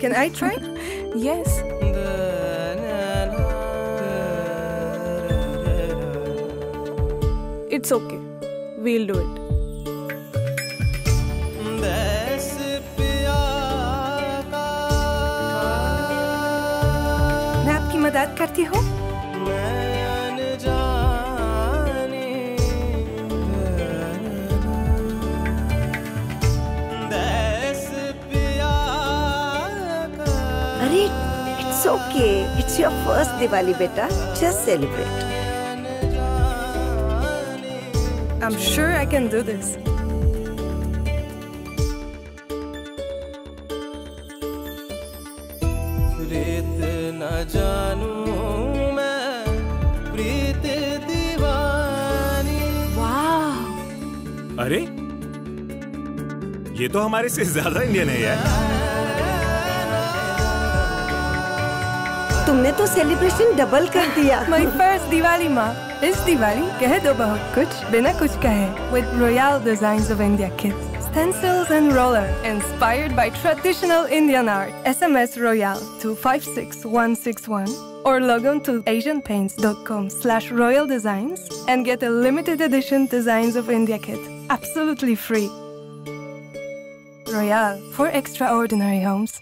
Can I try? yes. It's okay. We'll do it. मैं आपकी मदद करती हूँ it's okay it's your first Diwali बेटा just celebrate I'm sure I can do this. प्रीत न जानू मैं। प्रीत दीवानी। Wow. अरे ये तो हमारे से ज़्यादा इंडियन है यार। तुमने तो सेलिब्रेशन डबल कर दिया My first Diwali माँ इस दिवाली कह दो बहुत कुछ बिना कुछ कहे with Royal Designs of India kits. Stencils and roller inspired by traditional Indian art. SMS Royal to 56161 or log on to asianpaints.com slash royal designs and get a limited edition Designs of India kit. Absolutely free. Royal for extraordinary homes.